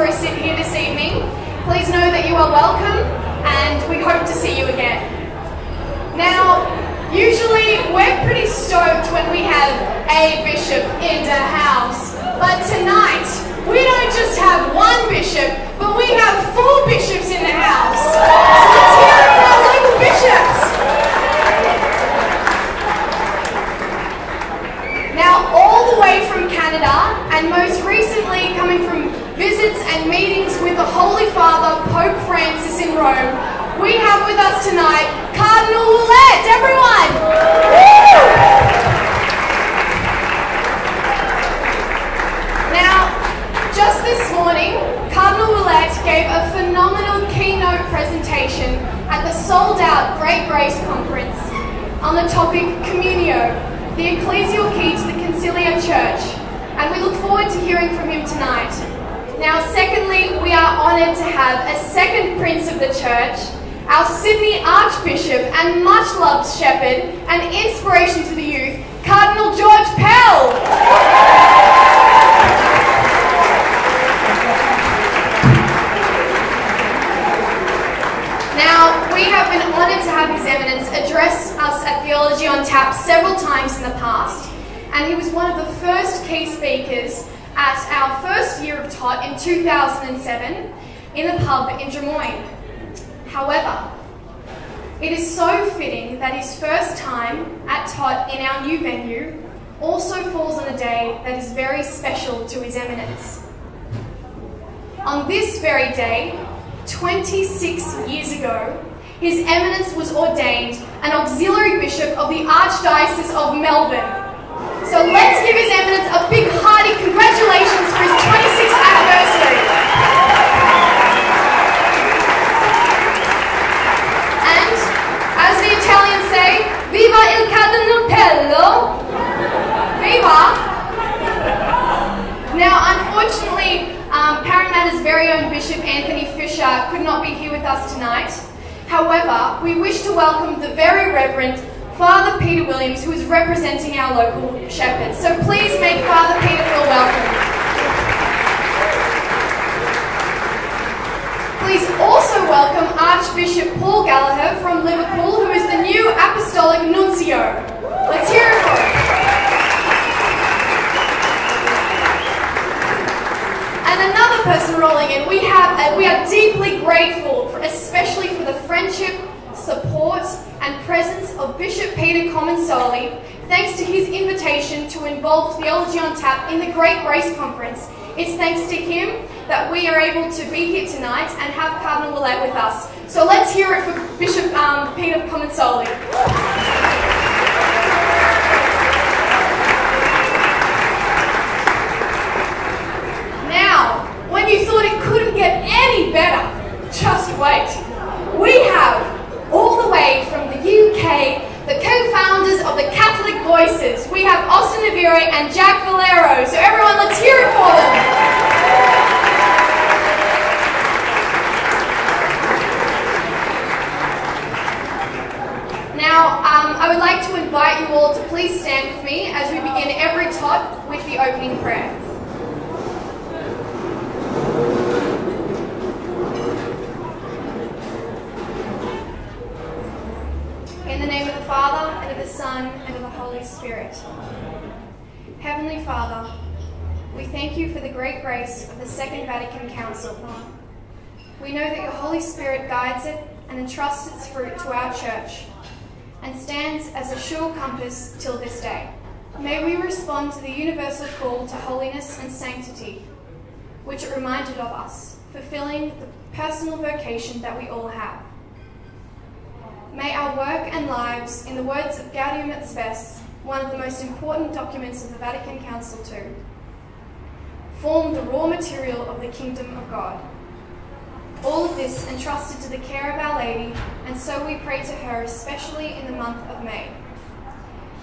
are sitting here this evening. Please know that you are welcome and we hope to see you again. Now, usually we're pretty stoked when we have a bishop in the house, but tonight we don't just have one bishop, but we have four bishops in the house. Let's hear it for our local bishops. Now, all the way from Canada, and most recently coming from visits and meetings with the Holy Father, Pope Francis in Rome, we have with us tonight Cardinal Ouellet, everyone! Now, just this morning, Cardinal Ouellet gave a phenomenal keynote presentation at the sold out Great Grace Conference on the topic Communio, the ecclesial key to the Concilio Church, and we look forward to hearing from him tonight. Now, secondly, we are honoured to have a second Prince of the Church, our Sydney Archbishop and much loved shepherd and inspiration to the youth, Cardinal George Pell. Now, we have been honoured to have His Eminence address us at Theology on Tap several times in the past, and he was one of the first key speakers at our first year of TOT in 2007 in a pub in Drummoyne. However, it is so fitting that his first time at TOT in our new venue also falls on a day that is very special to His Eminence. On this very day, 26 years ago, His Eminence was ordained an auxiliary bishop of the Archdiocese of Melbourne. So let's give His Eminence a big hearty congratulations for his 26th anniversary. And, as the Italians say, Viva il Cardinal Pello! Viva! Now, unfortunately, um, Parramatta's very own Bishop Anthony Fisher could not be here with us tonight. However, we wish to welcome the very Reverend Father Peter Williams, who is representing our local shepherds. So please make Father Peter feel welcome. Please also welcome Archbishop Paul Gallagher from Liverpool, who is the new Apostolic Nuncio. Let's hear it for him. And another person rolling in, we have, uh, we are deeply grateful, for, especially for the friendship, support, and presence of Bishop Peter Comensoli, thanks to his invitation to involve Theology on Tap in the Great Grace Conference. It's thanks to him that we are able to be here tonight and have Cardinal Ouellet with us. So let's hear it for Bishop um, Peter Comensoli. Now, when you thought it couldn't get any better, just wait. We have, all the way from the UK, the co-founders of the Catholic Voices. We have Ivereigh and Jack Valero. So everyone, let's hear it for them. Now, um, I would like to invite you all to please stand with me as we begin every tot with the opening prayer. In the name of the Father, and of the Son, and of the Holy Spirit. Heavenly Father, we thank you for the great grace of the Second Vatican Council. We know that your Holy Spirit guides it and entrusts its fruit to our church and stands as a sure compass till this day. May we respond to the universal call to holiness and sanctity, which it reminded of us, fulfilling the personal vocation that we all have. May our work and lives, in the words of Gaudium et Spes, one of the most important documents of the Vatican Council II, formed the raw material of the kingdom of God. All of this entrusted to the care of Our Lady, and so we pray to her, especially in the month of May.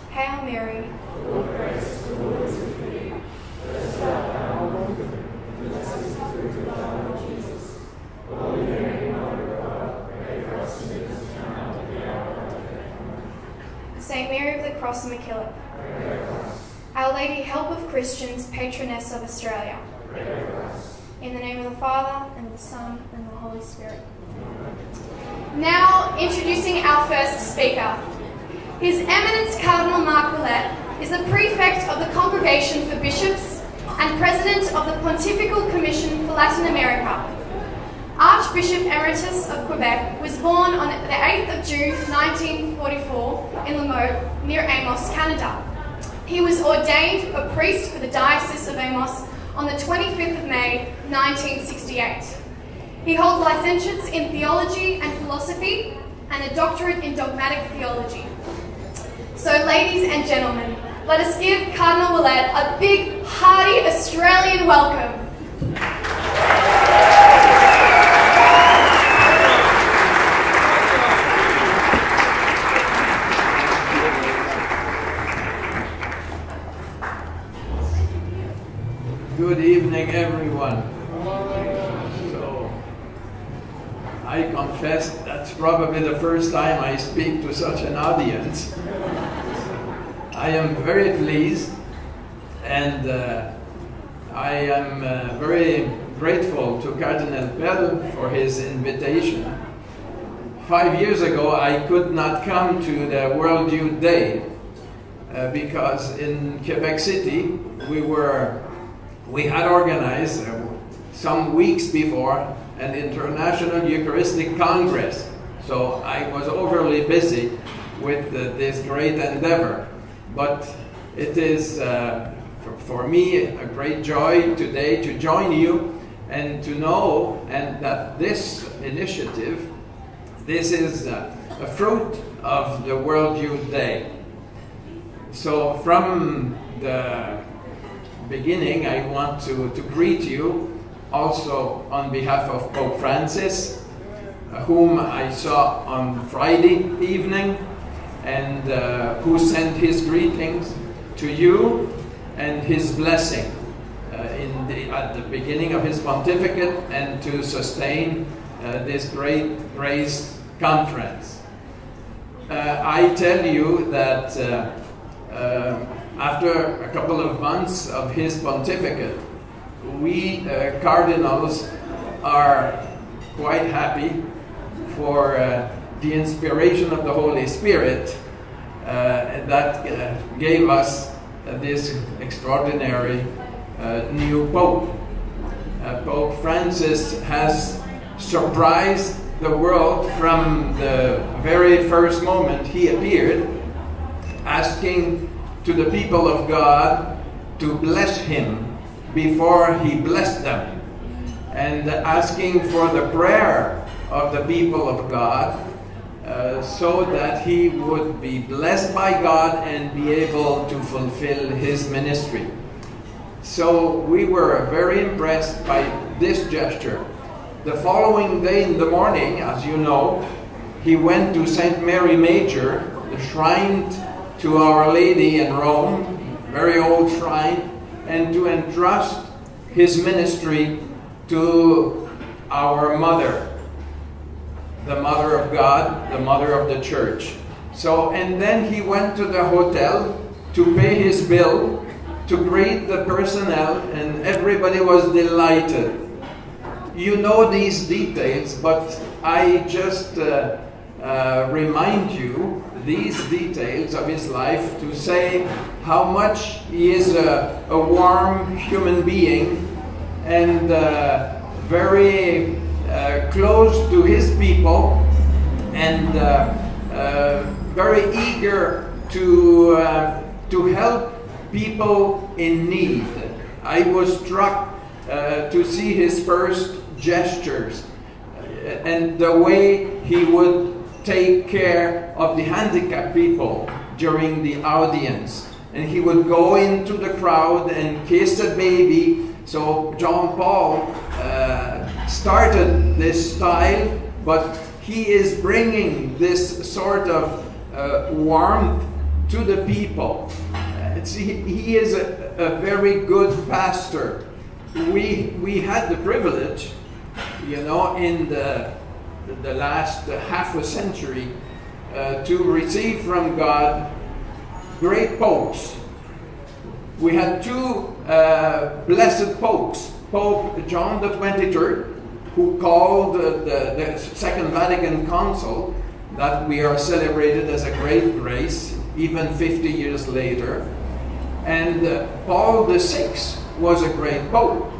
Hail Mary. Saint Mary of the Cross MacKillop. Our Lady, help of Christians, patroness of Australia. In the name of the Father, and the Son, and the Holy Spirit. Now, introducing our first speaker. His Eminence Cardinal Marc is the Prefect of the Congregation for Bishops and President of the Pontifical Commission for Latin America. Archbishop Emeritus of Quebec was born on the 8th of June 1944 in La Motte, near Amos, Canada. He was ordained a priest for the Diocese of Amos on the 25th of May 1968. He holds licentiates in theology and philosophy and a doctorate in dogmatic theology. So, ladies and gentlemen, let us give Cardinal Ouellet a big, hearty Australian welcome. Good evening, everyone. So, I confess that's probably the first time I speak to such an audience. I am very pleased and uh, I am uh, very grateful to Cardinal Pell for his invitation. Five years ago, I could not come to the World Youth Day uh, because in Quebec City we were we had organized uh, some weeks before an international Eucharistic Congress. So I was overly busy with uh, this great endeavor. But it is uh, for, for, me a great joy today to join you and to know and that this initiative, this is uh, a fruit of the World Youth Day. So from the beginning, I want to, to greet you also on behalf of Pope Francis, whom I saw on Friday evening, and uh, who sent his greetings to you and his blessing uh, in the, at the beginning of his pontificate and to sustain uh, this great grace conference. Uh, I tell you that uh, after a couple of months of his pontificate, we uh, cardinals are quite happy for uh, the inspiration of the Holy Spirit uh, that uh, gave us uh, this extraordinary uh, new Pope. Pope Francis has surprised the world from the very first moment he appeared, asking to the people of God to bless him before he blessed them, and asking for the prayer of the people of God uh, so that he would be blessed by God and be able to fulfill his ministry. So we were very impressed by this gesture. The following day in the morning, as you know, he went to St. Mary Major, the shrine to Our Lady in Rome, very old shrine, and to entrust his ministry to our mother, the mother of God, the mother of the church. So, and then he went to the hotel to pay his bill, to greet the personnel, and everybody was delighted. You know these details, but I just uh, uh, remind you these details of his life to say how much he is a, a warm human being and uh, very uh, close to his people and uh, uh very eager to, to help people in need. I was struck to see his first gestures and the way he would take care of the handicapped people during the audience. And he would go into the crowd and kiss a baby. So John Paul uh, started this style, but he is bringing this sort of uh, warmth to the people. Uh, he, he, is a, a very good pastor. We, we had the privilege, you know, in the the last half a century uh, to receive from God great popes we had two uh, blessed popes. Pope John the 23rd, who called the, the, Second Vatican Council that we are celebrated as a great grace, even 50 years later. And uh, Paul VI was a great pope.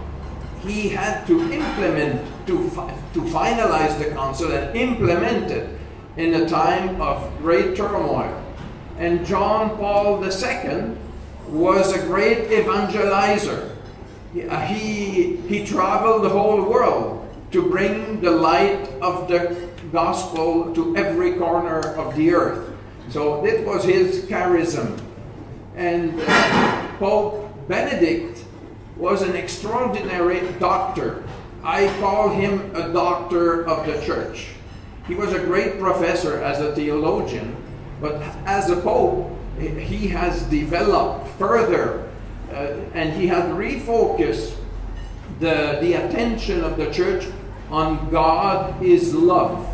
He had to implement, to, fi- to finalize the council and implement it in a time of great turmoil. And John Paul II was a great evangelizer. He, he, he traveled the whole world to bring the light of the gospel to every corner of the earth. So it was his charism. And Pope Benedict was an extraordinary doctor. I call him a doctor of the church. He was a great professor as a theologian, but as a pope, he has developed further uh, and he has refocused the, the attention of the church on God is love.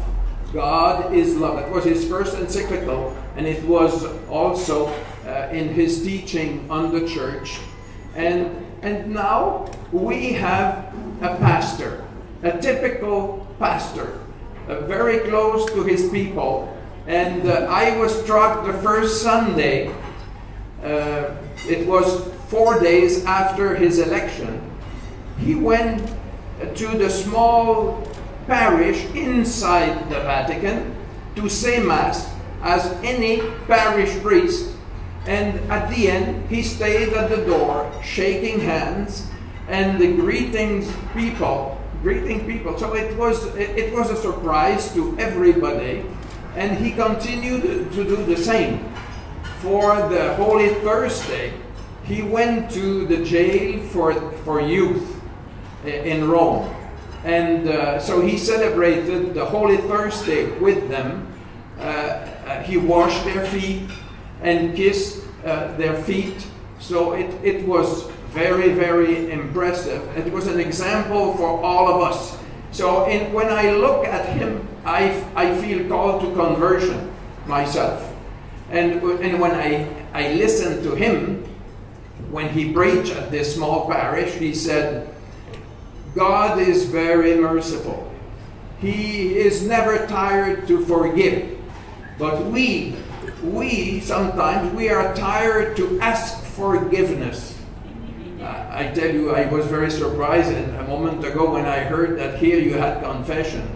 God is love. That was his first encyclical, and it was also uh, in his teaching on the church. And, and now we have a pastor, a typical pastor, uh, very close to his people. And uh, I was struck the first Sunday, uh, it was four days after his election. He went to the small parish inside the Vatican to say Mass as any parish priest. And at the end, he stayed at the door, shaking hands and greeting people, greeting people. So it was it was a surprise to everybody, and he continued to do the same. For the Holy Thursday, he went to the jail for for youth in Rome and uh, so he celebrated the Holy Thursday with them. Uh, uh, he washed their feet and kissed uh, their feet. So it, it was very, very impressive. It was an example for all of us. So in, when I look at him, I, I feel called to conversion myself. And, and when I, I listen to him, when he preached at this small parish, he said, God is very merciful. He is never tired to forgive. But we, we sometimes, we are tired to ask forgiveness. Uh, I tell you, I was very surprised a moment ago when I heard that here you had confession.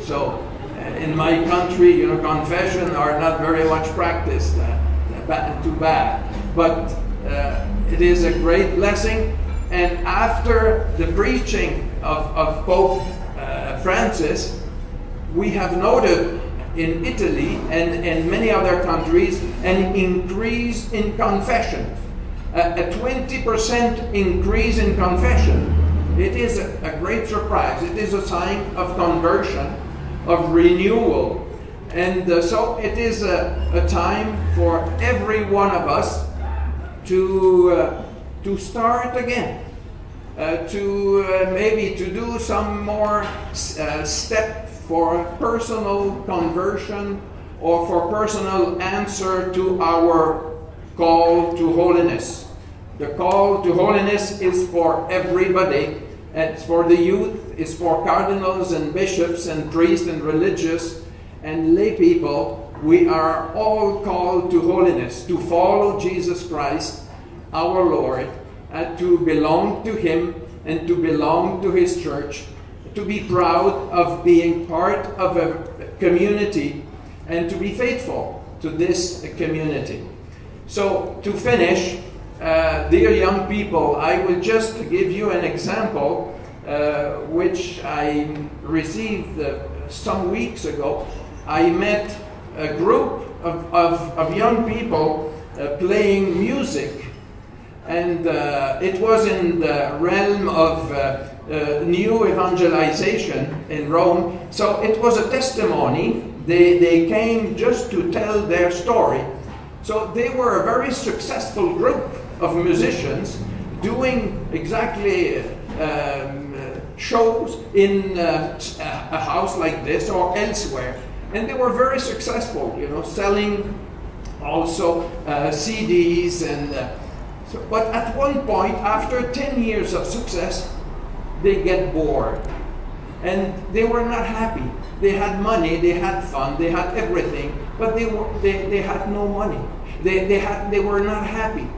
So, uh, in my country, you know, confession are not very much practiced. Uh, too bad. But uh, it is a great blessing and after the preaching of, of Pope uh, Francis, we have noted in Italy and in many other countries an increase in confession, a, a 20% increase in confession. It is a, a great surprise. It is a sign of conversion, of renewal. And uh, so it is a, a, time for every one of us to, uh, to start again uh, to uh, maybe to do some more uh, step for personal conversion or for personal answer to our call to holiness. The call to holiness is for everybody. It's for the youth, it's for cardinals and bishops and priests and religious and lay people. We are all called to holiness, to follow Jesus Christ, our Lord, uh, to belong to Him and to belong to His church, to be proud of being part of a community and to be faithful to this community. So, to finish, uh, dear young people, I will just give you an example uh, which I received uh, some weeks ago. I met a group of, of, of young people uh, playing music and uh, it was in the realm of uh, uh, new evangelization in Rome. So it was a testimony. They, they came just to tell their story. So they were a very successful group of musicians doing exactly um, shows in uh, a house like this or elsewhere. And they were very successful, you know, selling also uh, CDs and uh, but at one point, after 10 years of success, they get bored. And they were not happy. They had money, they had fun, they had everything, but they, were, they, they had no money. They, they, had, they were not happy.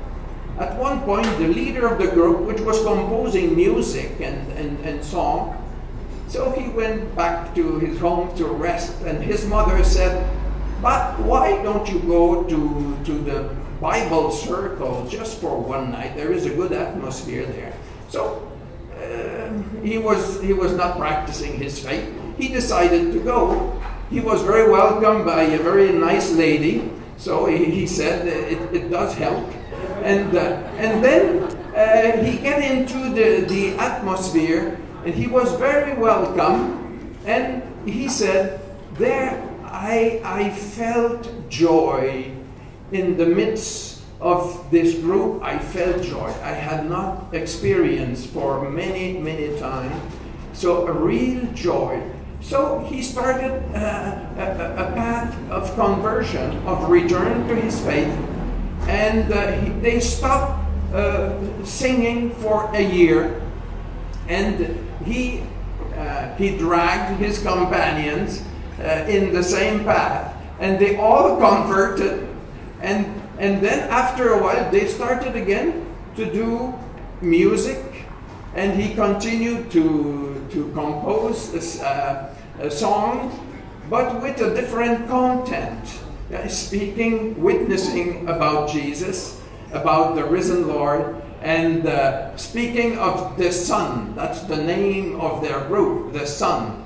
At one point, the leader of the group, which was composing music and, and, and song, so he went back to his home to rest, and his mother said, But why don't you go to, to the Bible circle just for one night? There is a good atmosphere there. So uh, he, was, he was not practicing his faith. He decided to go. He was very welcomed by a very nice lady, so he, he said it, it does help and uh, and then uh, he get into the, the atmosphere and he was very welcome and he said there I, I felt joy in the midst of this group I felt joy. I had not experienced for many many times so a real joy. So he started uh, a, a path of conversion of return to his faith and uh, he, they stopped uh, singing for a year and he uh, he dragged his companions uh, in the same path and they all converted and and then after a while they started again to do music and he continued to to compose a, uh, a song but with a different content speaking, witnessing about Jesus, about the risen Lord, and uh, speaking of the Son. That's the name of their group, the Son.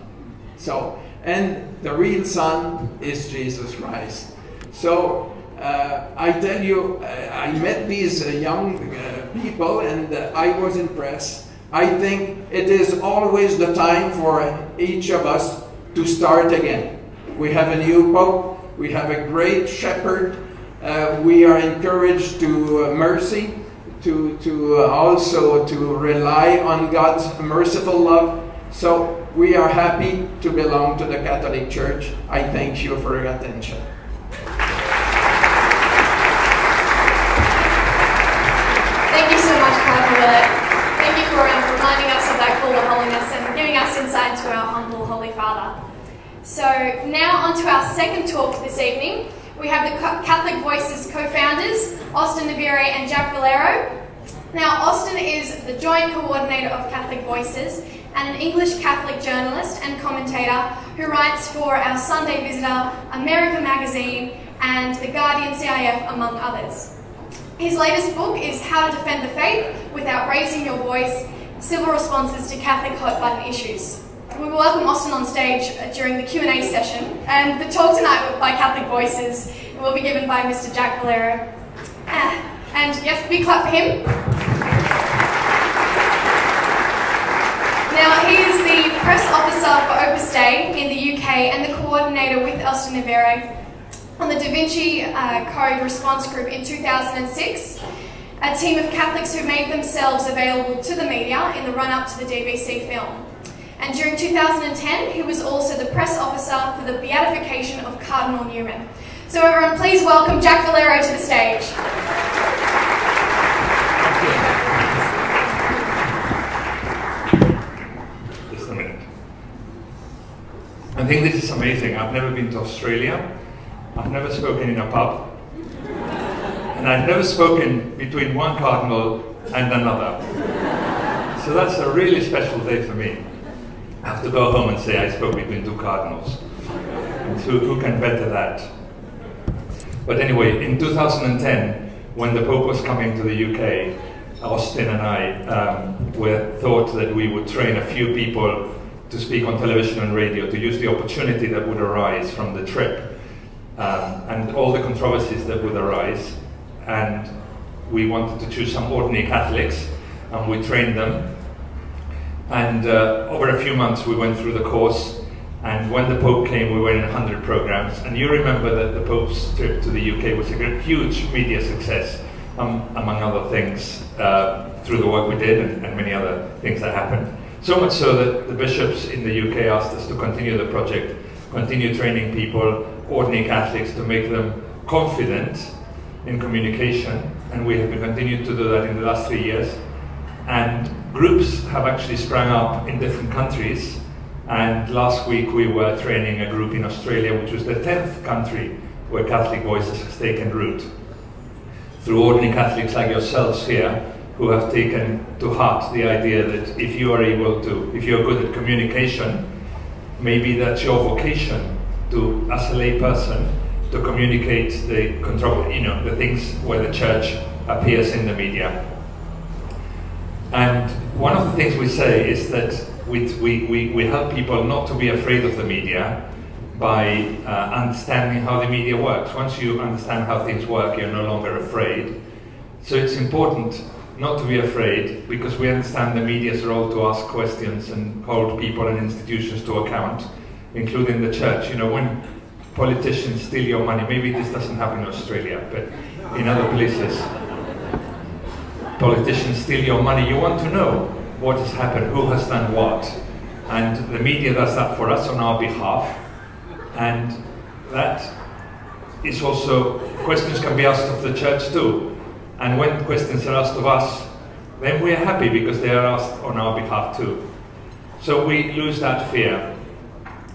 So, and the real Son is Jesus Christ. So, uh, I tell you, uh, I met these uh, young uh, people and uh, I was impressed. I think it is always the time for each of us to start again. We have a new Pope. We have a great shepherd. Uh, we are encouraged to uh, mercy, to, to uh, also to rely on God's merciful love. So we are happy to belong to the Catholic Church. I thank you for your attention. Thank you so Thank you for um, reminding us of that call to holiness and giving us insight into our humble Holy Father. So now on to our second talk this evening. We have the Catholic Voices co-founders, Austen Ivereigh and Jack Valero. Now Austen is the joint coordinator of Catholic Voices and an English Catholic journalist and commentator who writes for our Sunday Visitor, America Magazine and The Guardian CIF among others. His latest book is How to Defend the Faith Without Raising Your Voice, Civil Responses to Catholic Hot Button Issues we will welcome Austen on stage uh, during the Q&A session. And the talk tonight by Catholic Voices will be given by Mr. Jack Valero. Uh, and yes, big clap for him. Now, he is the press officer for Opus Dei in the UK and the coordinator with Austen Ivereigh on the Da Vinci uh, Code Response Group in 2006, a team of Catholics who made themselves available to the media in the run-up to the DVC film. And during 2010, he was also the press officer for the beatification of Cardinal Newman. So everyone, please welcome Jack Valero to the stage. Just a minute. I think this is amazing. I've never been to Australia. I've never spoken in a pub. And I've never spoken between one cardinal and another. So that's a really special day for me. I have to go home and say I spoke between two cardinals. who, who can better that? But anyway, in 2010, when the Pope was coming to the UK, Austen and I um, were thought that we would train a few people to speak on television and radio, to use the opportunity that would arise from the trip um, and all the controversies that would arise. And we wanted to choose some ordinary Catholics, and we trained them and uh, over a few months, we went through the course. And when the Pope came, we were in 100 programs. And you remember that the Pope's trip to the UK was a huge media success, um, among other things, uh, through the work we did and, and, many other things that happened. So much so that the bishops in the UK asked us to continue the project, continue training people, ordinary Catholics, to make them confident in communication and we have been continuing to do that in the last three years. And groups have actually sprung up in different countries. And last week we were training a group in Australia, which was the 10th country where Catholic Voices has taken root. Through ordinary Catholics like yourselves here, who have taken to heart the idea that if you are able to, if you're good at communication, maybe that's your vocation to, as a lay person, to communicate the control, you know, the things where the church appears in the media. And one of the things we say is that we, we, we, we help people not to be afraid of the media by uh, understanding how the media works. Once you understand how things work, you're no longer afraid. So it's important not to be afraid because we understand the media's role to ask questions and hold people and institutions to account, including the church. You know, when politicians steal your money, maybe this doesn't happen in Australia, but in other places, politicians steal your money, you want to know what has happened, who has done what. And the media does that for us on our behalf. And that is also, questions can be asked of the church too. And when questions are asked of us, then we are happy because they are asked on our behalf too. So we lose that fear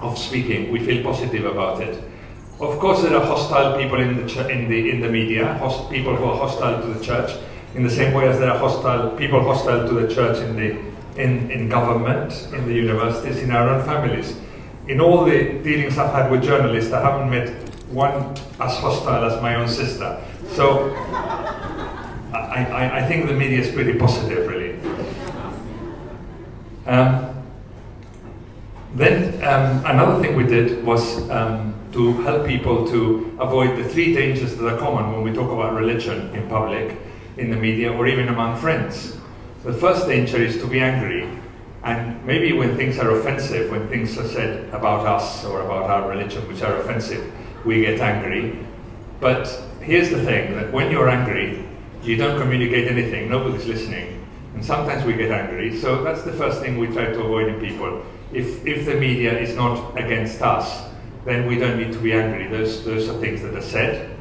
of speaking. We feel positive about it. Of course, there are hostile people in the, in the, in the media, host, people who are hostile to the church, in the same way as there are hostile people hostile to the church in the in, in government, in the universities, in our own families. In all the dealings I've had with journalists, I haven't met one as hostile as my own sister. So I, I, I think the media is pretty positive, really. Um, then um, another thing we did was um, to help people to avoid the three dangers that are common when we talk about religion in public in the media or even among friends. The first danger is to be angry. And maybe when things are offensive, when things are said about us or about our religion which are offensive, we get angry. But here's the thing that when you're angry, you don't communicate anything, nobody's listening. And sometimes we get angry. So that's the first thing we try to avoid in people. If, if the media is not against us, then we don't need to be angry. Those, those are things that are said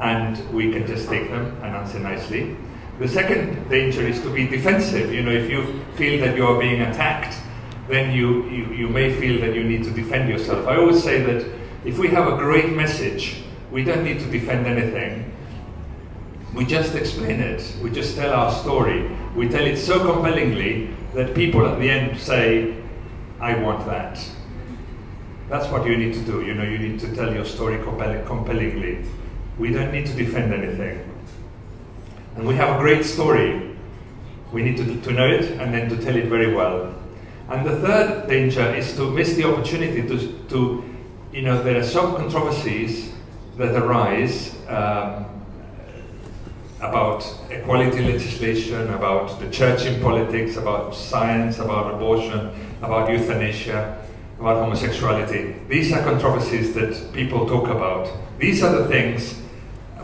and we can just take them and answer nicely. The second danger is to be defensive. You know, if you feel that you are being attacked, then you, you, you may feel that you need to defend yourself. I always say that if we have a great message, we don't need to defend anything. We just explain it. We just tell our story. We tell it so compellingly that people at the end say, I want that. That's what you need to do. You know, you need to tell your story compellingly. We don't need to defend anything. And we have a great story. We need to, to know it and then to tell it very well. And the third danger is to miss the opportunity to, to you know, there are some controversies that arise um, about equality legislation, about the church in politics, about science, about abortion, about euthanasia, about homosexuality. These are controversies that people talk about. These are the things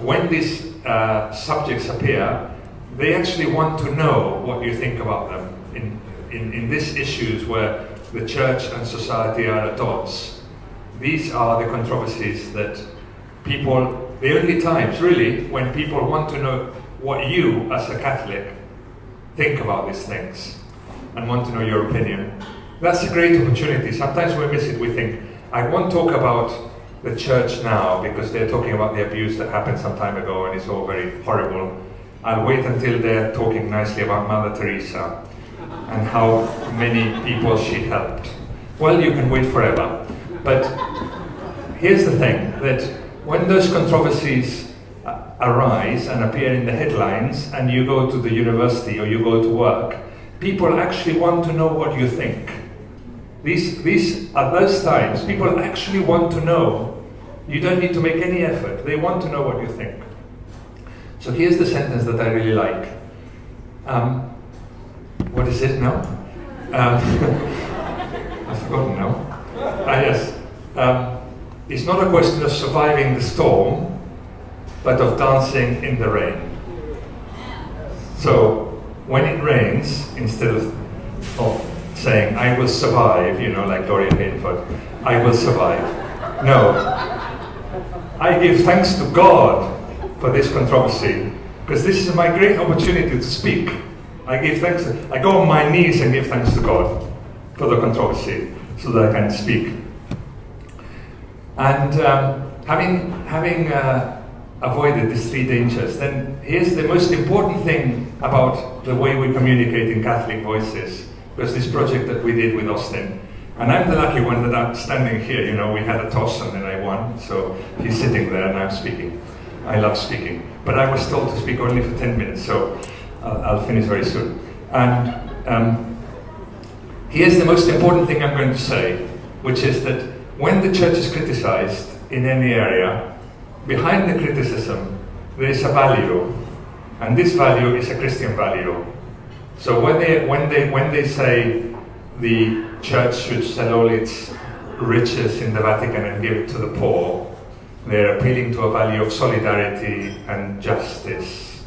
when these uh, subjects appear, they actually want to know what you think about them in, in, in these issues where the church and society are at odds. These are the controversies that people, the only times really when people want to know what you as a Catholic think about these things and want to know your opinion. That's a great opportunity. Sometimes we miss it. We think, I won't talk about the church now because they're talking about the abuse that happened some time ago and it's all very horrible. I'll wait until they're talking nicely about Mother Teresa and how many people she helped. Well, you can wait forever. But here's the thing that when those controversies uh, arise and appear in the headlines, and you go to the university or you go to work, people actually want to know what you think. These, these, at those times, people actually want to know. You don't need to make any effort. They want to know what you think. So here's the sentence that I really like. Um, what is it now? Um, I've forgotten now. Ah, yes. Um, it's not a question of surviving the storm, but of dancing in the rain. So when it rains, instead of, of saying, I will survive, you know, like Dorian Hainford, I will survive. No. I give thanks to God for this controversy because this is my great opportunity to speak. I give thanks. I go on my knees and give thanks to God for the controversy, so that I can speak. And um, having having uh, avoided these three dangers, then here's the most important thing about the way we communicate in Catholic Voices was this project that we did with Austen. And I'm the lucky one that I'm standing here. You know, we had a toss and then I won, so he's sitting there and I'm speaking. I love speaking, but I was told to speak only for 10 minutes, so I'll, I'll finish very soon. And um, here's the most important thing I'm going to say, which is that when the church is criticized in any area, behind the criticism there is a value, and this value is a Christian value. So when they, when they, when they say the church should sell all its riches in the Vatican and give it to the poor, they're appealing to a value of solidarity and justice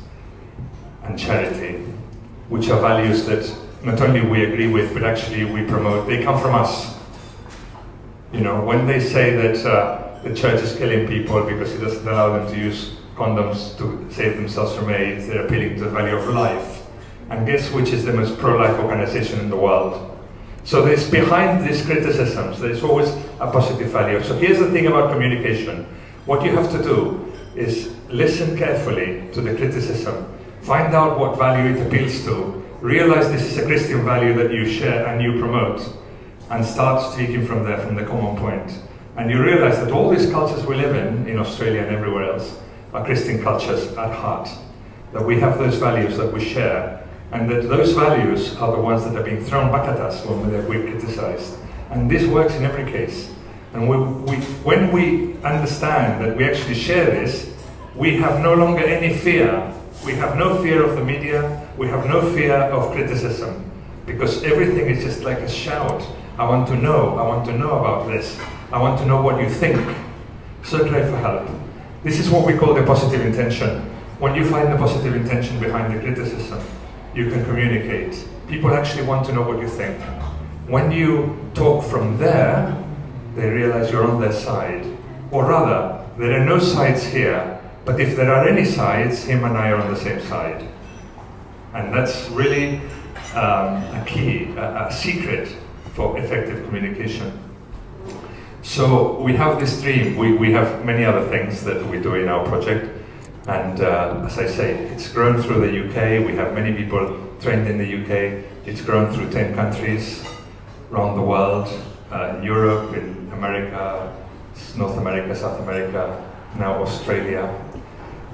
and charity, which are values that not only we agree with, but actually we promote. They come from us. You know, when they say that uh, the church is killing people because it doesn't allow them to use condoms to save themselves from AIDS, they're appealing to the value of life. And guess which is the most pro-life organization in the world? So there's behind these criticisms, there's always a positive value. So here's the thing about communication. What you have to do is listen carefully to the criticism, find out what value it appeals to, realize this is a Christian value that you share and you promote, and start speaking from there, from the common point. And you realize that all these cultures we live in, in Australia and everywhere else, are Christian cultures at heart. That we have those values that we share, and that those values are the ones that are being thrown back at us when we're criticized. And this works in every case. And we, we, when we understand that we actually share this, we have no longer any fear. We have no fear of the media, we have no fear of criticism, because everything is just like a shout. I want to know, I want to know about this, I want to know what you think. So cry for help. This is what we call the positive intention. When you find the positive intention behind the criticism, you can communicate. People actually want to know what you think. When you talk from there, they realize you're on their side. Or rather, there are no sides here, but if there are any sides, him and I are on the same side. And that's really um, a key, a, a secret for effective communication. So we have this dream. We, we have many other things that we do in our project. And uh, as I say, it's grown through the UK. We have many people trained in the UK. It's grown through 10 countries around the world, uh, Europe, in America, North America, South America, now Australia.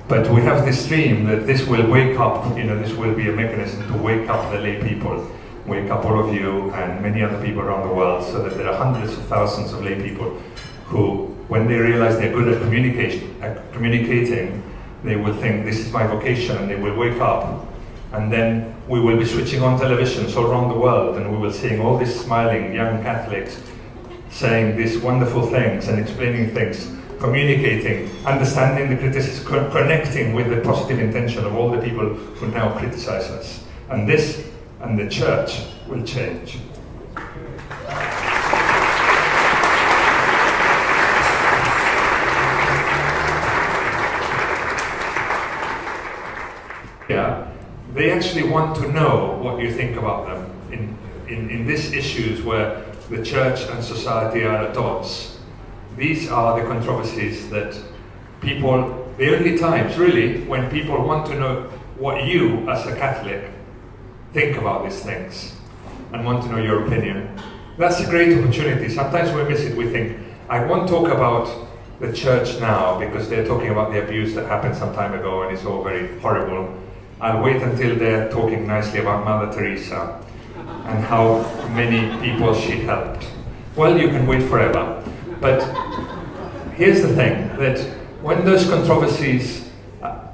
But we have this dream that this will wake up, you know, this will be a mechanism to wake up the lay people, wake up all of you and many other people around the world so that there are hundreds of thousands of lay people who, when they realize they're good at communication, at communicating, they will think this is my vocation and they will wake up and then we will be switching on televisions all around the world and we will seeing all these smiling young Catholics saying these wonderful things and explaining things, communicating, understanding the criticism, co connecting with the positive intention of all the people who now criticize us. And this and the church will change. Yeah, they actually want to know what you think about them in, in, in these issues where the church and society are at odds. These are the controversies that people, the only times really when people want to know what you as a Catholic think about these things and want to know your opinion. That's a great opportunity. Sometimes we miss it. We think, I won't talk about the church now because they're talking about the abuse that happened some time ago and it's all very horrible. I'll wait until they're talking nicely about Mother Teresa and how many people she helped. Well, you can wait forever. But here's the thing that when those controversies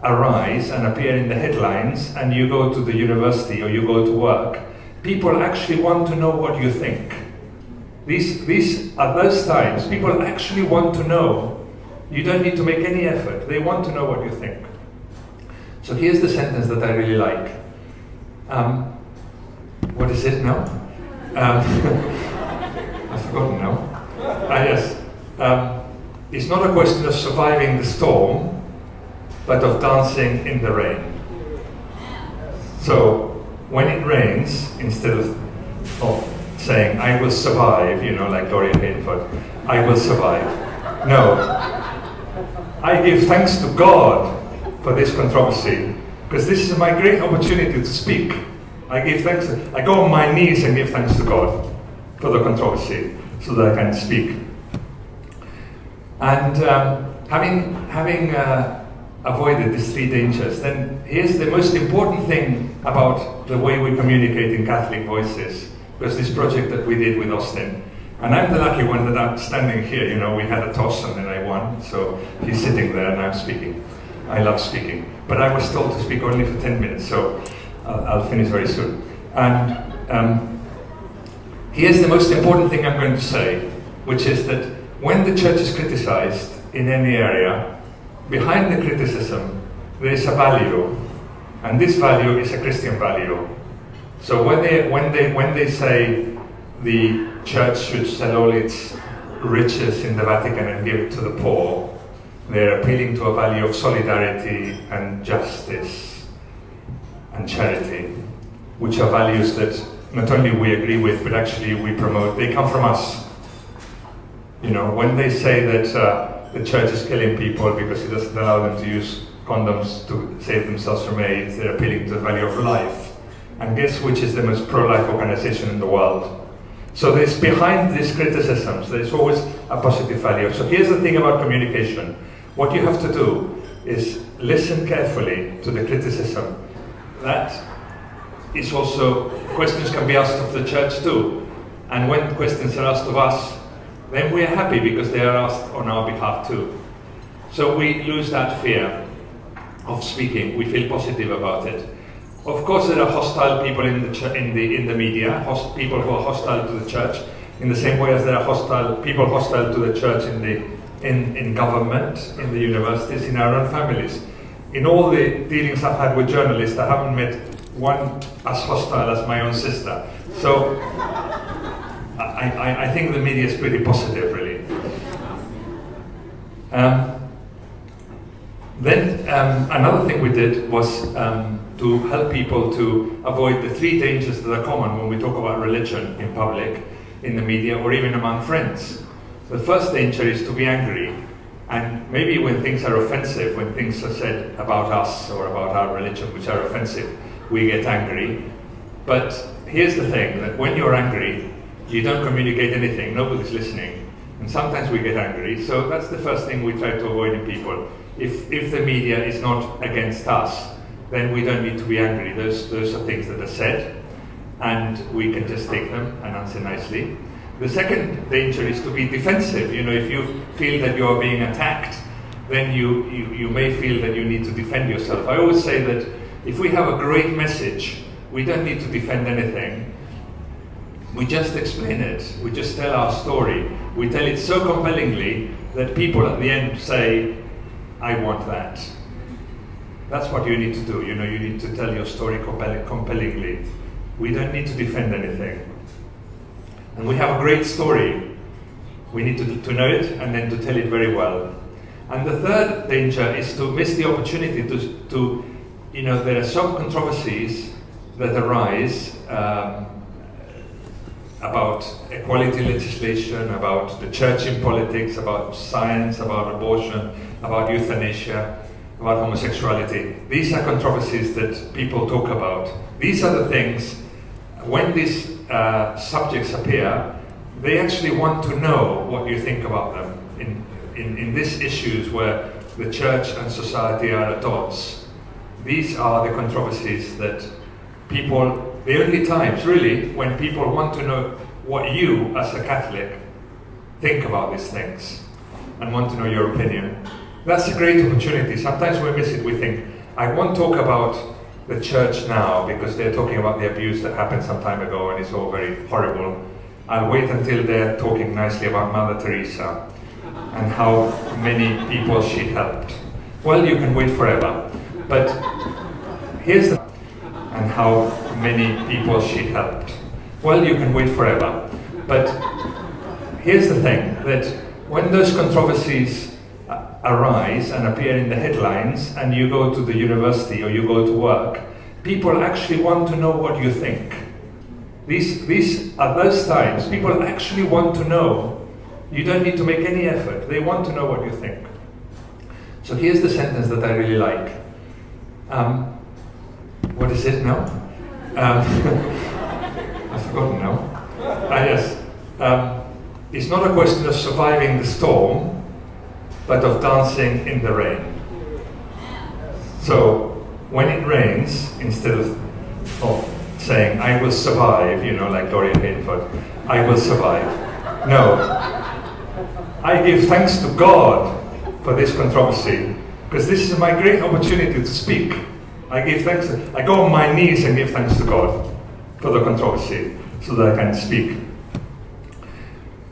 arise and appear in the headlines, and you go to the university or you go to work, people actually want to know what you think. These, these at those times, people actually want to know. You don't need to make any effort. They want to know what you think. So here's the sentence that I really like. Um, what is it now? Um, I've forgotten now. Ah, yes. Um, it's not a question of surviving the storm, but of dancing in the rain. So when it rains, instead of, of saying, I will survive, you know, like Dorian Hainford, I will survive. No. I give thanks to God for this controversy, because this is my great opportunity to speak. I give thanks, I go on my knees and give thanks to God for the controversy so that I can speak. And um, having, having uh, avoided these three dangers, then here's the most important thing about the way we communicate in Catholic Voices, was this project that we did with Austen. And I'm the lucky one that I'm standing here, you know, we had a toss and then I won, so he's sitting there and I'm speaking. I love speaking. But I was told to speak only for 10 minutes, so I'll, I'll finish very soon. And um, here's the most important thing I'm going to say, which is that when the church is criticized in any area, behind the criticism there is a value, and this value is a Christian value. So when they, when they, when they say the church should sell all its riches in the Vatican and give it to the poor, they're appealing to a value of solidarity and justice and charity, which are values that not only we agree with, but actually we promote. They come from us. You know, when they say that uh, the church is killing people because it doesn't allow them to use condoms to save themselves from AIDS, they're appealing to the value of life. And guess which is the most pro-life organization in the world? So there's behind these criticisms, there's always a positive value. So here's the thing about communication. What you have to do is listen carefully to the criticism. That is also, questions can be asked of the church too. And when questions are asked of us, then we are happy because they are asked on our behalf too. So we lose that fear of speaking. We feel positive about it. Of course, there are hostile people in the, in the, in the media, host, people who are hostile to the church, in the same way as there are hostile people hostile to the church in, the, in, in government, in the universities, in our own families. In all the dealings I've had with journalists, I haven't met one as hostile as my own sister. So I, I, I think the media is pretty positive, really. Um, then um, another thing we did was um, to help people to avoid the three dangers that are common when we talk about religion in public, in the media, or even among friends. The first danger is to be angry. And maybe when things are offensive, when things are said about us or about our religion which are offensive, we get angry. But here's the thing that when you're angry, you don't communicate anything, nobody's listening. And sometimes we get angry. So that's the first thing we try to avoid in people. If, if the media is not against us, then we don't need to be angry. Those, those are things that are said, and we can just take them and answer nicely. The second danger is to be defensive. You know, if you feel that you are being attacked, then you, you, you may feel that you need to defend yourself. I always say that if we have a great message, we don't need to defend anything. We just explain it. We just tell our story. We tell it so compellingly that people at the end say, I want that. That's what you need to do. You know, you need to tell your story compell compellingly. We don't need to defend anything. And we have a great story. We need to, to know it and then to tell it very well. And the third danger is to miss the opportunity to, to you know, there are some controversies that arise um, about equality legislation, about the church in politics, about science, about abortion, about euthanasia, about homosexuality. These are controversies that people talk about. These are the things, when these uh, subjects appear, they actually want to know what you think about them. In, in, in these issues where the church and society are at odds, these are the controversies that people, the only times really when people want to know what you as a Catholic think about these things and want to know your opinion. That's a great opportunity. Sometimes we miss it. We think, I won't talk about the church now because they're talking about the abuse that happened some time ago and it's all very horrible. I'll wait until they're talking nicely about Mother Teresa and how many people she helped. Well, you can wait forever. But here's the and how many people she helped. Well, you can wait forever. But here's the thing that when those controversies arise and appear in the headlines and you go to the university or you go to work people actually want to know what you think. These, these are those times, people actually want to know. You don't need to make any effort. They want to know what you think. So here's the sentence that I really like. Um, what is it now? Um, I've forgotten now. Ah, yes. Um, it's not a question of surviving the storm, but of dancing in the rain. So when it rains, instead of, of saying, I will survive, you know, like Dorian Haydenford, I will survive. No. I give thanks to God for this controversy, because this is my great opportunity to speak. I give thanks, I go on my knees and give thanks to God for the controversy, so that I can speak.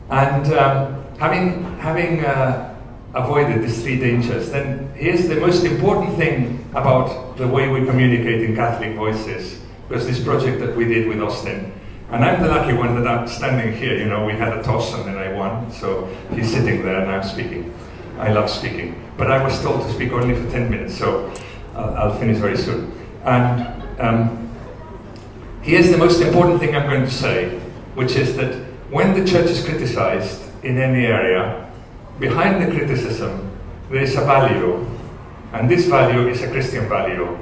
And um, having, having uh, avoided these three dangers, then here's the most important thing about the way we communicate in Catholic Voices, was this project that we did with Austen. And I'm the lucky one that I'm standing here, you know, we had a toss and then I won, so he's sitting there and I'm speaking. I love speaking. But I was told to speak only for 10 minutes, so I'll, I'll finish very soon. And um, here's the most important thing I'm going to say, which is that when the church is criticized in any area, behind the criticism, there is a value, and this value is a Christian value.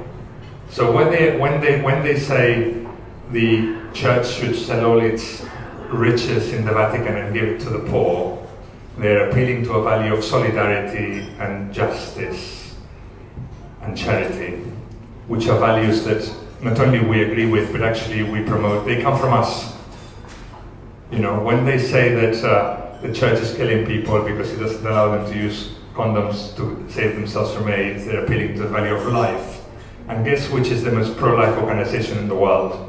So when they, when they, when they say the church should sell all its riches in the Vatican and give it to the poor, they're appealing to a value of solidarity and justice and charity, which are values that not only we agree with, but actually we promote. They come from us. You know, when they say that uh, the church is killing people because it doesn't allow them to use condoms to save themselves from AIDS. They're appealing to the value of life. And guess which is the most pro-life organization in the world?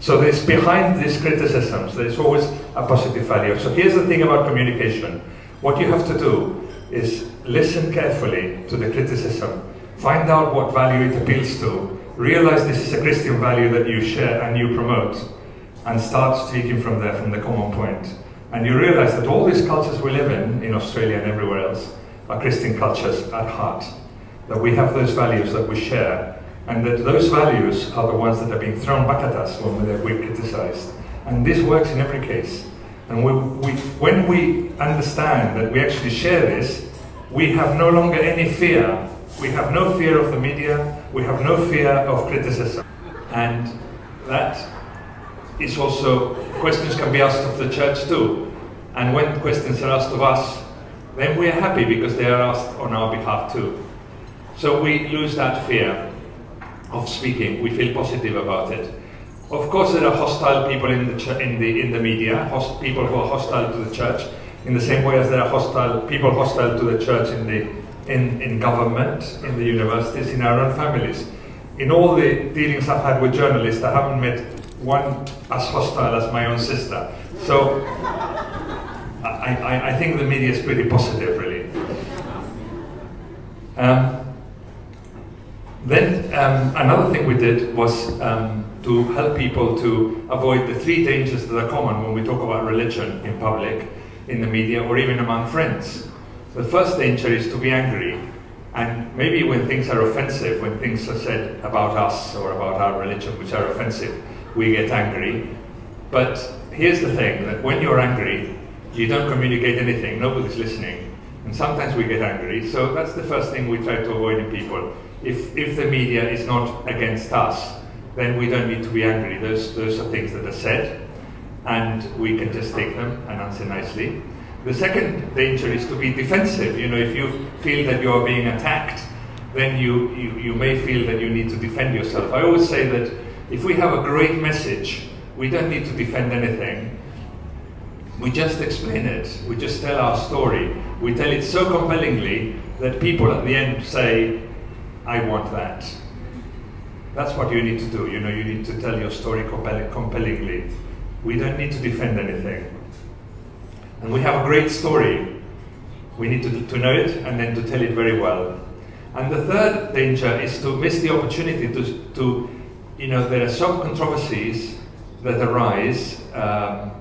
So there's behind these criticisms, there's always a positive value. So here's the thing about communication. What you have to do is listen carefully to the criticism, find out what value it appeals to, realize this is a Christian value that you share and you promote, and start speaking from there, from the common point. And you realize that all these cultures we live in, in Australia and everywhere else, are Christian cultures at heart. That we have those values that we share, and that those values are the ones that are being thrown back at us when we're criticized. And this works in every case. And we, we, when we understand that we actually share this, we have no longer any fear. We have no fear of the media, we have no fear of criticism. And that is also, questions can be asked of the church too. And when questions are asked of us, then we are happy because they are asked on our behalf too. So we lose that fear of speaking. We feel positive about it. Of course, there are hostile people in the in the in the media, people who are hostile to the church, in the same way as there are hostile people hostile to the church in the in, in government, in the universities, in our own families. In all the dealings I've had with journalists, I haven't met one as hostile as my own sister. So I, I, I think the media is pretty positive, really. Um, then um, another thing we did was um, to help people to avoid the three dangers that are common when we talk about religion in public, in the media, or even among friends. The first danger is to be angry. And maybe when things are offensive, when things are said about us or about our religion which are offensive, we get angry. But here's the thing, that when you're angry, you don't communicate anything, nobody's listening. And sometimes we get angry, so that's the first thing we try to avoid in people. If, if the media is not against us, then we don't need to be angry. Those, those are things that are said, and we can just take them and answer nicely. The second danger is to be defensive. You know, if you feel that you are being attacked, then you, you, you may feel that you need to defend yourself. I always say that if we have a great message, we don't need to defend anything. We just explain it. We just tell our story. We tell it so compellingly that people at the end say, I want that. That's what you need to do. You know, you need to tell your story compell compellingly. We don't need to defend anything. And we have a great story. We need to, to know it and then to tell it very well. And the third danger is to miss the opportunity to, to you know, there are some controversies that arise um,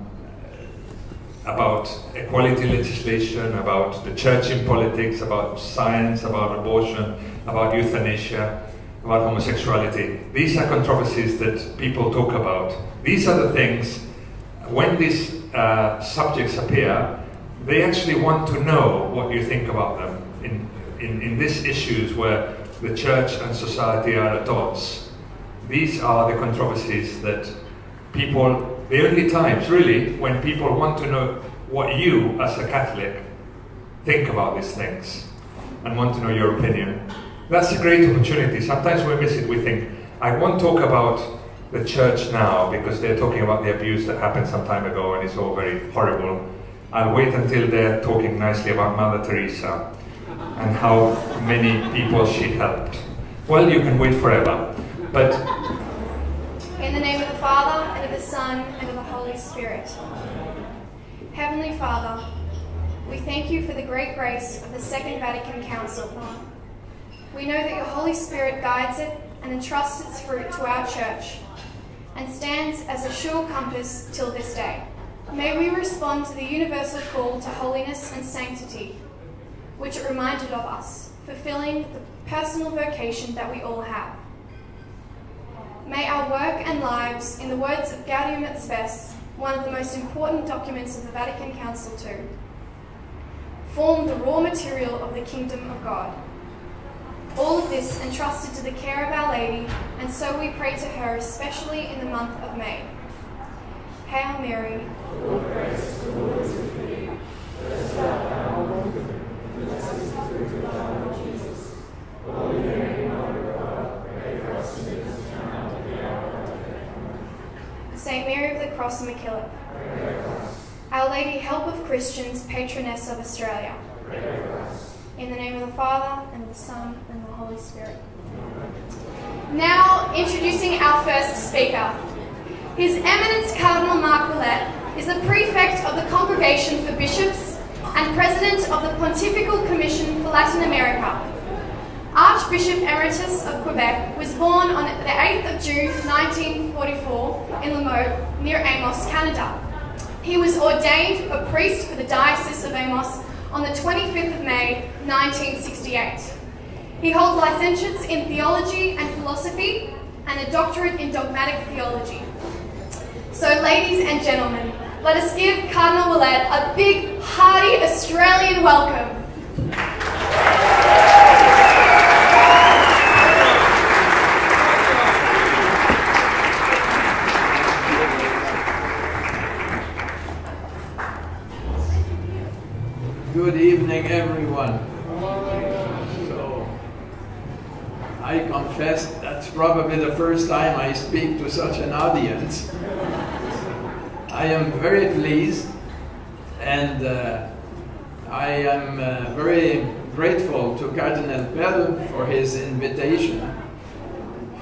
about equality legislation, about the church in politics, about science, about abortion, about euthanasia. about homosexuality. These are controversies that people talk about. These are the things, when these uh, subjects appear, they actually want to know what you think about them in, in, in these issues where the church and society are at odds. These are the controversies that people, the only times really when people want to know what you as a Catholic think about these things and want to know your opinion. That's a great opportunity. Sometimes we miss it, we think, I won't talk about the church now because they're talking about the abuse that happened some time ago and it's all very horrible. I'll wait until they're talking nicely about Mother Teresa and how many people she helped. Well, you can wait forever, but In the name of the Father, and of the Son, and of the Holy Spirit. Heavenly Father, we thank you for the great grace of the Second Vatican Council. We know that your Holy Spirit guides it and entrusts its fruit to our church and stands as a sure compass till this day. May we respond to the universal call to holiness and sanctity, which it reminded of us, fulfilling the personal vocation that we all have. May our work and lives, in the words of Gaudium et Spes, one of the most important documents of the Vatican Council II, form the raw material of the kingdom of God. All of this entrusted to the care of Our Lady, and so we pray to her, especially in the month of May. Hail Mary. Cross and MacKillop. Our Lady, Help of Christians, Patroness of Australia. In the name of the Father, and the Son, and the Holy Spirit. Now, introducing our first speaker. His Eminence Cardinal Marc is the Prefect of the Congregation for Bishops and President of the Pontifical Commission for Latin America. Archbishop Emeritus of Quebec was born on the 8th of June 1944 in La Motte, near Amos, Canada. He was ordained a priest for the Diocese of Amos on the 25th of May 1968. He holds licentiates in theology and philosophy and a doctorate in dogmatic theology. So, ladies and gentlemen, let us give Cardinal Ouellet a big, hearty Australian welcome. Good evening, everyone. So, I confess that's probably the first time I speak to such an audience. I am very pleased and uh, I am uh, very grateful to Cardinal Pell for his invitation.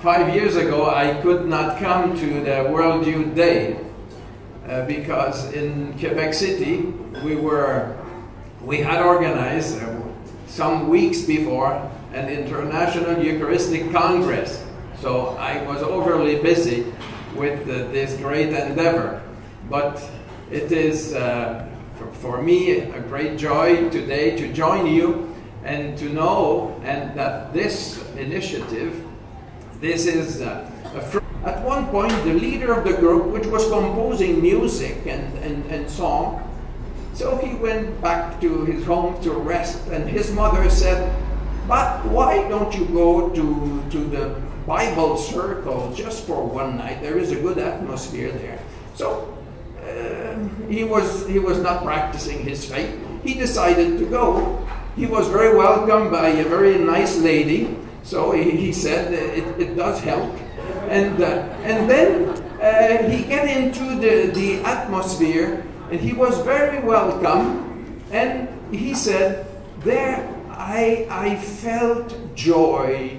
Five years ago, I could not come to the World Youth Day uh, because in Quebec City we were we had organized uh, some weeks before an international Eucharistic Congress. So I was overly busy with uh, this great endeavor. But it is uh, for, for, me a great joy today to join you and to know and that this initiative, this is uh, at one point the leader of the group, which was composing music and, and, and song, so he went back to his home to rest, and his mother said, But why don't you go to, to the Bible circle just for one night? There is a good atmosphere there. So uh, he, was, he was not practicing his faith. He decided to go. He was very welcomed by a very nice lady, so he, he said it, it does help. And, uh, and then uh, he get into the, the atmosphere and he was very welcome. And he said, There I, I felt joy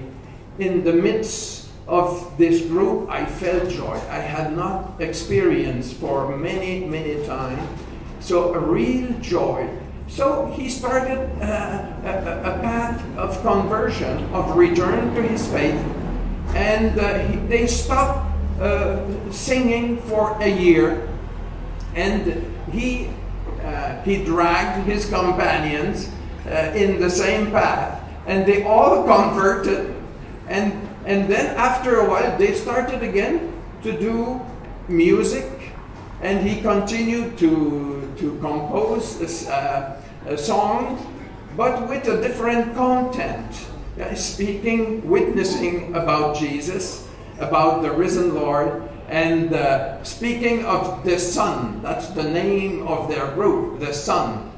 in the midst of this group. I felt joy. I had not experienced for many, many times. So, a real joy. So, he started uh, a, a, path of conversion, of return to his faith. And uh, he, they stopped uh, singing for a year. And he, uh, he dragged his companions uh, in the same path, and they all converted. And And then after a while, they started again to do music, and he continued to, to compose a, uh, a song, but with a different content, speaking, witnessing about Jesus, about the risen Lord, and uh, speaking of the Son. That's the name of their group, the Son.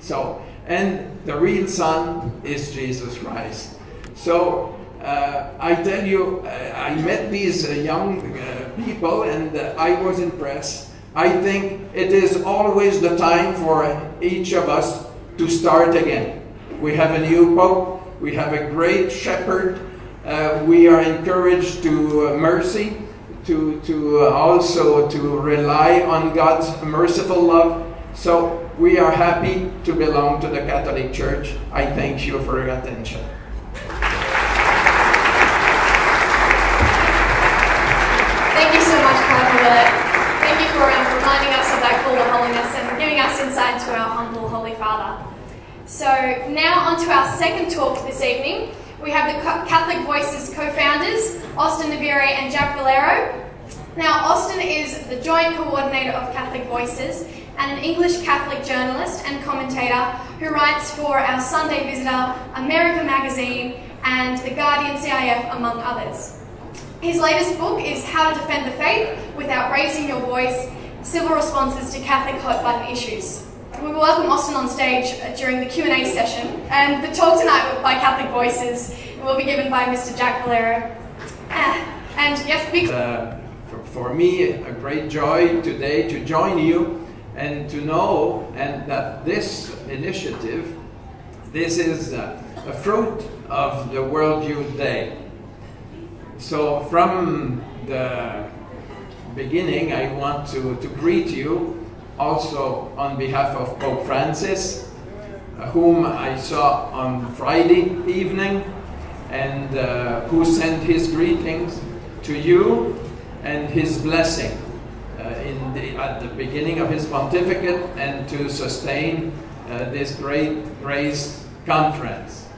So, and the real Son is Jesus Christ. So uh, I tell you, uh, I met these uh, young uh, people and uh, I was impressed. I think it is always the time for each of us to start again. We have a new Pope, we have a great shepherd, we are encouraged to mercy, to, to also to rely on God's merciful love. So we are happy to belong to the Catholic Church. I thank you for your attention. Thank you so much, Ouellet. Thank you for um, reminding us of that call to holiness and giving us insight into our humble Holy Father. So now on to our second talk this evening. We have the Catholic Voices co-founders, Austen Ivereigh and Jack Valero. Now, Austen is the joint coordinator of Catholic Voices and an English Catholic journalist and commentator who writes for our Sunday Visitor, America Magazine, and The Guardian CIF, among others. His latest book is How to Defend the Faith Without Raising Your Voice Civil Responses to Catholic Hot Button Issues. We will welcome Austen on stage uh, during the Q&A session, and the talk tonight by Catholic Voices will be given by Mr. Jack Valero. Uh, and yes, big... Uh, for, for me, a great joy today to join you and to know and that this initiative, this is uh, a fruit of the World Youth Day. So from the beginning, I want to, to greet you also on behalf of Pope Francis, uh, whom I saw on Friday evening, and uh, who sent his greetings to you and his blessing uh, in the, at the beginning of his pontificate and to sustain uh, this great grace conference.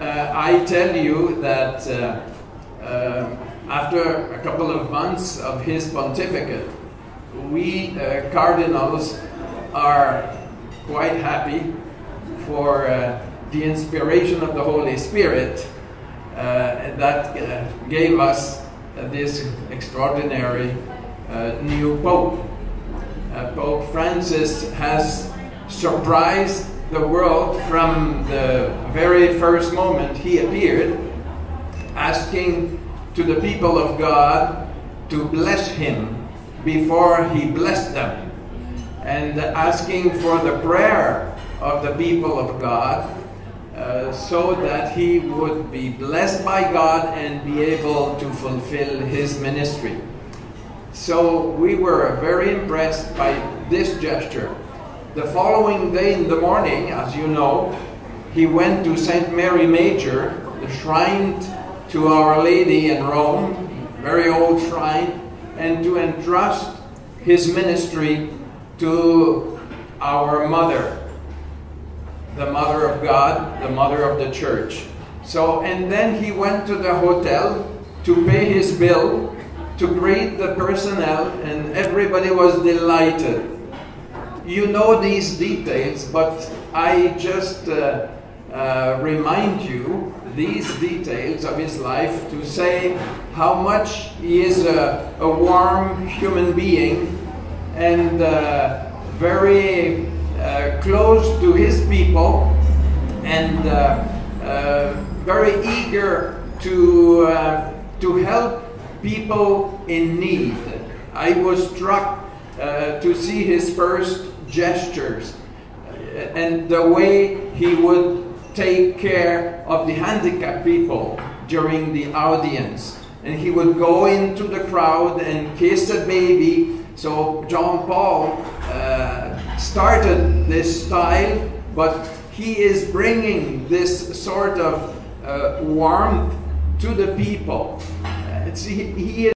Uh, I tell you that uh, after a couple of months of his pontificate, we uh, cardinals are quite happy for uh, the inspiration of the Holy Spirit uh, that uh, gave us this extraordinary new Pope. Pope Francis has surprised the world from the very first moment he appeared asking to the people of God to bless him before he blessed them, and asking for the prayer of the people of God uh, so that he would be blessed by God and be able to fulfill his ministry. So we were very impressed by this gesture. The following day in the morning, as you know, he went to St. Mary Major, the shrine to Our Lady in Rome, very old shrine, and to entrust his ministry to our mother, the mother of God, the mother of the church. So, and then he went to the hotel to pay his bill, to greet the personnel, and everybody was delighted. You know these details, but I just uh, uh, remind you these details of his life to say how much he is a, a warm human being and uh, very uh, close to his people and uh, uh very eager to, uh, to help people in need. I was struck to see his first gestures and the way he would take care of the handicapped people during the audience. And he would go into the crowd and kiss the baby. So John Paul uh, started this style, but he is bringing this sort of uh, warmth to the people. Uh, he, he